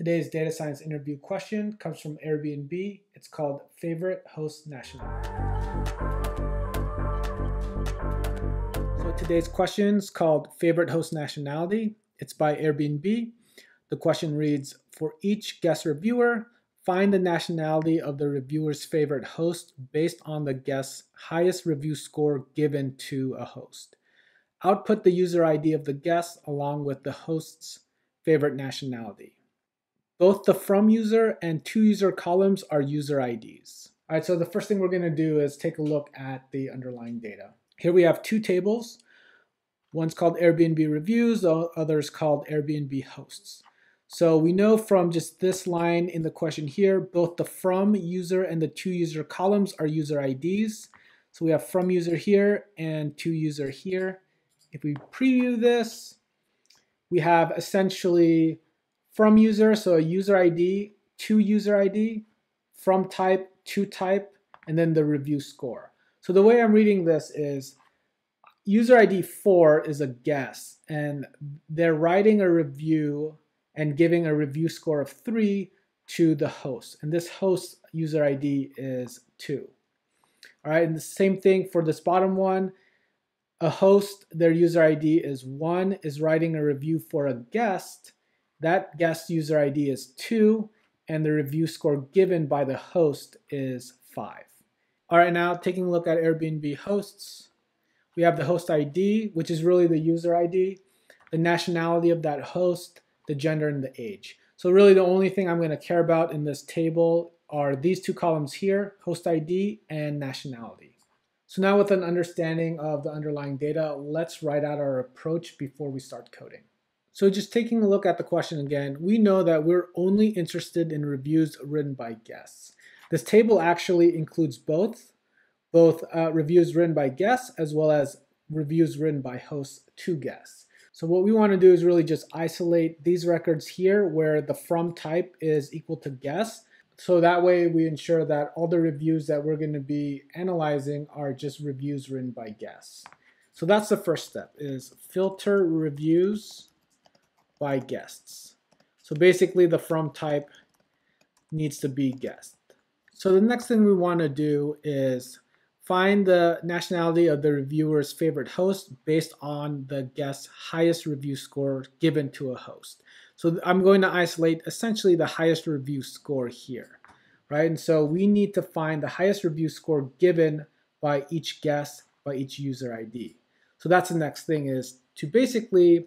Today's data science interview question comes from Airbnb. It's called Favorite Host Nationality. So today's question is called Favorite Host Nationality. It's by Airbnb. The question reads, for each guest reviewer, find the nationality of the reviewer's favorite host based on the guest's highest review score given to a host. Output the user ID of the guest along with the host's favorite nationality. Both the from user and to user columns are user IDs. All right, so the first thing we're gonna do is take a look at the underlying data. Here we have two tables. One's called Airbnb reviews, the other is called Airbnb hosts. So we know from just this line in the question here, both the from user and the to user columns are user IDs. So we have from user here and to user here. If we preview this, we have essentially from user, so a user ID, to user ID, from type, to type, and then the review score. So the way I'm reading this is user ID 4 is a guess, and they're writing a review and giving a review score of 3 to the host. And this host user ID is 2. All right, and the same thing for this bottom one. A host, their user ID is 1, is writing a review for a guest, that guest user ID is 2, and the review score given by the host is 5. All right, now taking a look at Airbnb hosts, we have the host ID, which is really the user ID, the nationality of that host, the gender, and the age. So really the only thing I'm going to care about in this table are these two columns here, host ID and nationality. So now with an understanding of the underlying data, let's write out our approach before we start coding. So just taking a look at the question again, we know that we're only interested in reviews written by guests. This table actually includes both, both uh, reviews written by guests as well as reviews written by hosts to guests. So what we want to do is really just isolate these records here where the from type is equal to guest. So that way we ensure that all the reviews that we're going to be analyzing are just reviews written by guests. So that's the first step is filter reviews by guests. So basically the from type needs to be guest. So the next thing we want to do is find the nationality of the reviewer's favorite host based on the guest's highest review score given to a host. So I'm going to isolate essentially the highest review score here, right? And so we need to find the highest review score given by each guest, by each user ID. So that's the next thing is to basically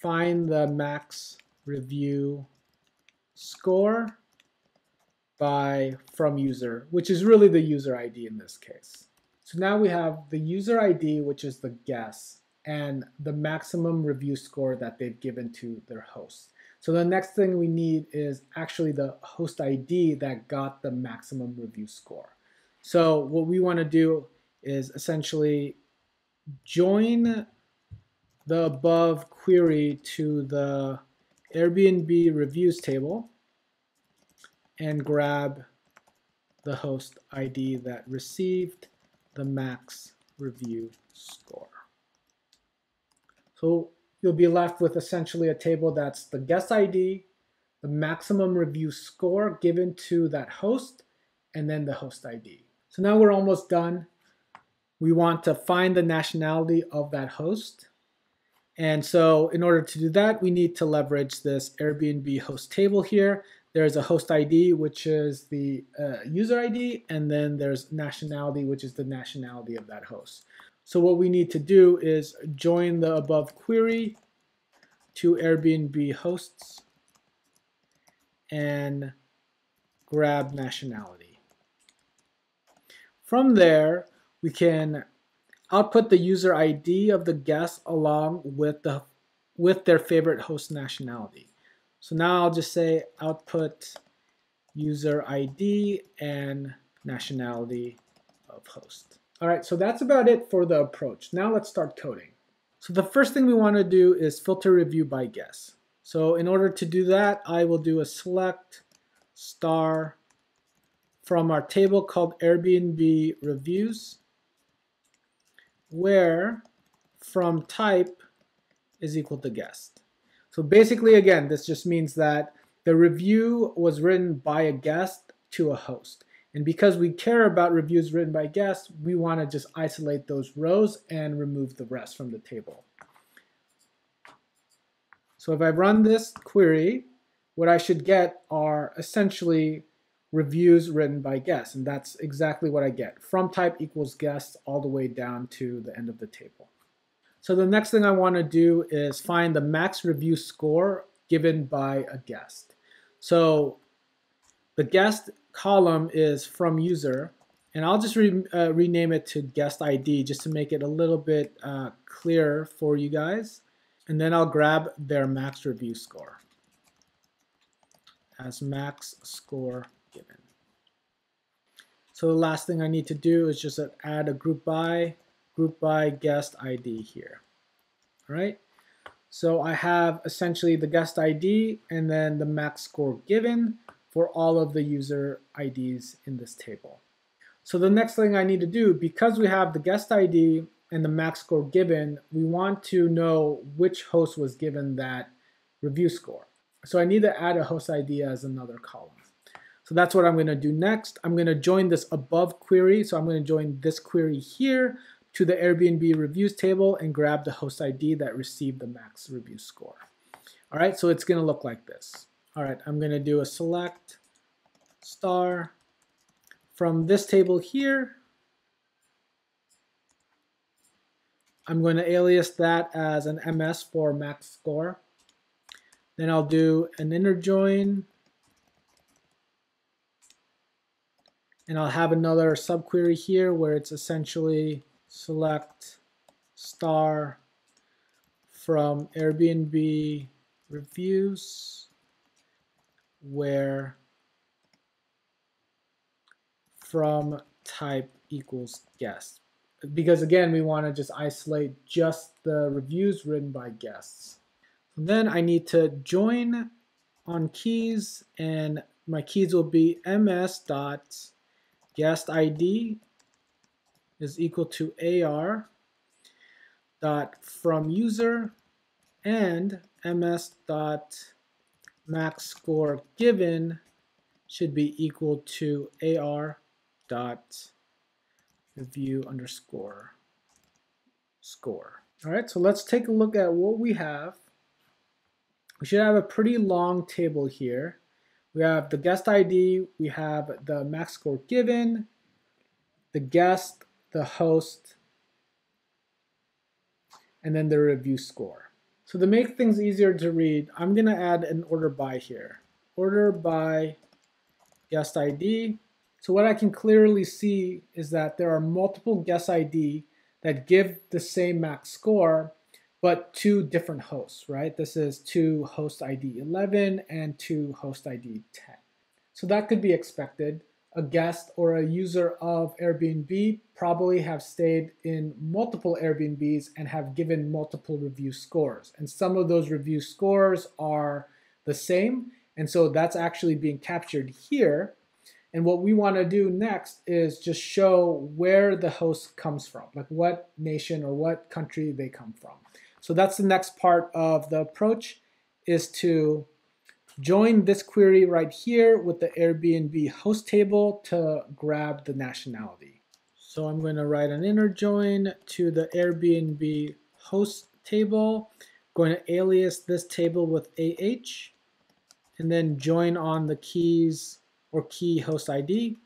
find the max review score by from user, which is really the user ID in this case. So now we have the user ID, which is the guess, and the maximum review score that they've given to their host. So the next thing we need is actually the host ID that got the maximum review score. So what we want to do is essentially join the above query to the Airbnb reviews table and grab the host ID that received the max review score. So you'll be left with essentially a table that's the guest ID, the maximum review score given to that host, and then the host ID. So now we're almost done. We want to find the nationality of that host. And so in order to do that, we need to leverage this Airbnb host table here. There's a host ID, which is the uh, user ID, and then there's nationality, which is the nationality of that host. So what we need to do is join the above query to Airbnb hosts and grab nationality. From there, we can output the user ID of the guest along with the with their favorite host nationality. So now I'll just say output user ID and nationality of host. All right, so that's about it for the approach. Now let's start coding. So the first thing we want to do is filter review by guest. So in order to do that, I will do a select star from our table called Airbnb reviews where from type is equal to guest. So basically, again, this just means that the review was written by a guest to a host. And because we care about reviews written by guests, we want to just isolate those rows and remove the rest from the table. So if I run this query, what I should get are essentially reviews written by guests, and that's exactly what I get. From type equals guests all the way down to the end of the table. So the next thing I want to do is find the max review score given by a guest. So the guest column is from user, and I'll just re uh, rename it to guest ID just to make it a little bit uh, clearer for you guys. And then I'll grab their max review score as max score. So the last thing I need to do is just add a group by, group by guest ID here. All right. So I have essentially the guest ID and then the max score given for all of the user IDs in this table. So the next thing I need to do, because we have the guest ID and the max score given, we want to know which host was given that review score. So I need to add a host ID as another column. So that's what I'm going to do next. I'm going to join this above query. So I'm going to join this query here to the Airbnb reviews table and grab the host ID that received the max review score. All right, so it's going to look like this. All right, I'm going to do a select star from this table here. I'm going to alias that as an MS for max score. Then I'll do an inner join And I'll have another subquery here where it's essentially select star from Airbnb reviews where from type equals guest. Because again, we want to just isolate just the reviews written by guests. then I need to join on keys and my keys will be ms dot guest ID is equal to AR dot from user and ms dot max score given should be equal to AR dot review underscore score. All right, so let's take a look at what we have. We should have a pretty long table here. We have the guest ID, we have the max score given, the guest, the host, and then the review score. So to make things easier to read, I'm going to add an order by here. Order by guest ID. So what I can clearly see is that there are multiple guest ID that give the same max score, but two different hosts, right? This is two host ID 11 and two host ID 10. So that could be expected. A guest or a user of Airbnb probably have stayed in multiple Airbnbs and have given multiple review scores. And some of those review scores are the same. And so that's actually being captured here. And what we want to do next is just show where the host comes from, like what nation or what country they come from. So that's the next part of the approach is to join this query right here with the Airbnb host table to grab the nationality. So I'm going to write an inner join to the Airbnb host table, going to alias this table with AH, and then join on the keys or key host ID,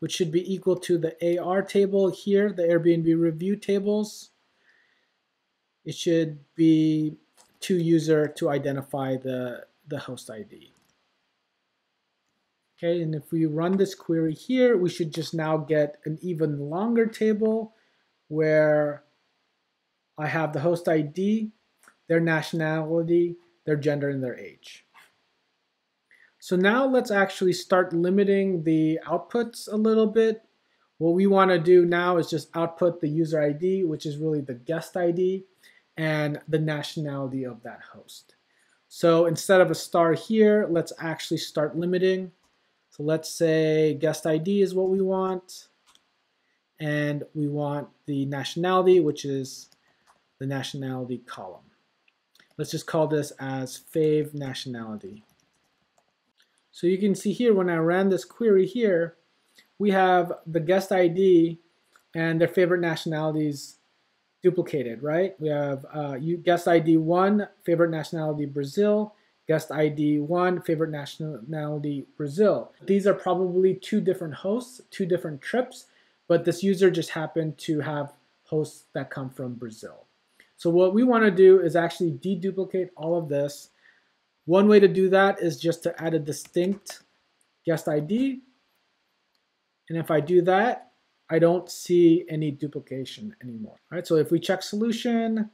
which should be equal to the AR table here, the Airbnb review tables, it should be to user to identify the, the host ID. Okay, and if we run this query here, we should just now get an even longer table where I have the host ID, their nationality, their gender, and their age. So now let's actually start limiting the outputs a little bit. What we want to do now is just output the user ID, which is really the guest ID and the nationality of that host. So instead of a star here, let's actually start limiting. So let's say guest ID is what we want. And we want the nationality, which is the nationality column. Let's just call this as fave nationality. So you can see here when I ran this query here, we have the guest ID and their favorite nationalities duplicated, right? We have uh, guest ID 1, favorite nationality Brazil, guest ID 1, favorite nationality Brazil. These are probably two different hosts, two different trips, but this user just happened to have hosts that come from Brazil. So what we want to do is actually deduplicate all of this. One way to do that is just to add a distinct guest ID. And if I do that, I don't see any duplication anymore. All right, so if we check solution,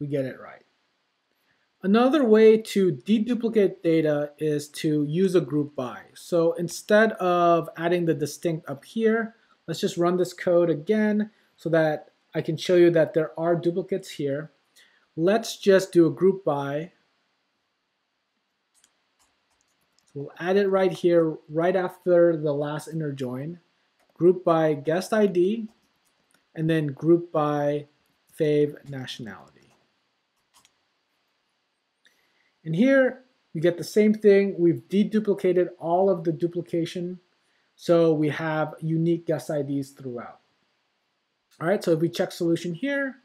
we get it right. Another way to deduplicate data is to use a group by. So instead of adding the distinct up here, let's just run this code again so that I can show you that there are duplicates here. Let's just do a group by. So we'll add it right here, right after the last inner join. Group by guest ID, and then group by fave nationality. And here we get the same thing. We've deduplicated all of the duplication. So we have unique guest IDs throughout. All right, so if we check solution here,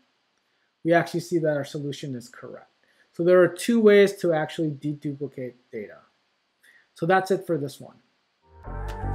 we actually see that our solution is correct. So there are two ways to actually deduplicate data. So that's it for this one.